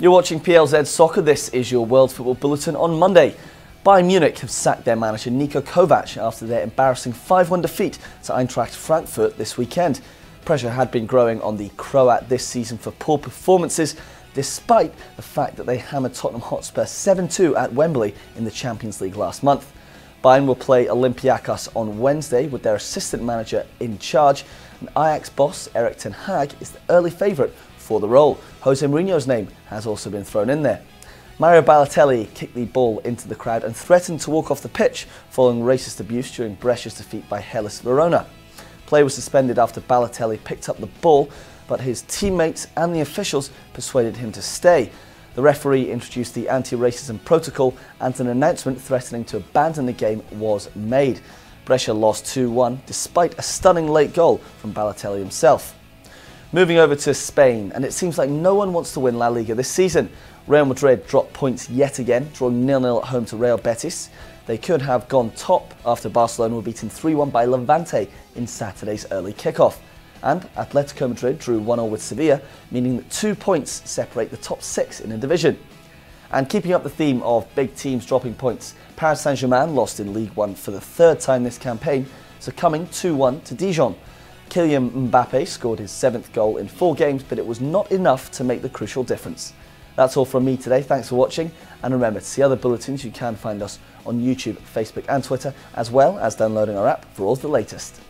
You're watching PLZ Soccer. This is your World Football Bulletin on Monday. Bayern Munich have sacked their manager Niko Kovac after their embarrassing 5-1 defeat to Eintracht Frankfurt this weekend. Pressure had been growing on the Croat this season for poor performances, despite the fact that they hammered Tottenham Hotspur 7-2 at Wembley in the Champions League last month. Bayern will play Olympiacos on Wednesday with their assistant manager in charge, and Ajax boss Erik ten Hag is the early favourite for the role. Jose Mourinho's name has also been thrown in there. Mario Balotelli kicked the ball into the crowd and threatened to walk off the pitch following racist abuse during Brescia's defeat by Hellas Verona. Play was suspended after Balotelli picked up the ball, but his teammates and the officials persuaded him to stay. The referee introduced the anti-racism protocol and an announcement threatening to abandon the game was made. Brescia lost 2-1 despite a stunning late goal from Balotelli himself. Moving over to Spain, and it seems like no one wants to win La Liga this season. Real Madrid dropped points yet again, drawing nil-nil at home to Real Betis. They could have gone top after Barcelona were beaten 3-1 by Levante in Saturday's early kickoff. And Atletico Madrid drew 1-0 with Sevilla, meaning that two points separate the top six in the division. And keeping up the theme of big teams dropping points, Paris Saint-Germain lost in League One for the third time this campaign, succumbing 2-1 to Dijon. Kylian Mbappe scored his seventh goal in four games, but it was not enough to make the crucial difference. That's all from me today. Thanks for watching. And remember, to see other bulletins, you can find us on YouTube, Facebook, and Twitter, as well as downloading our app for all the latest.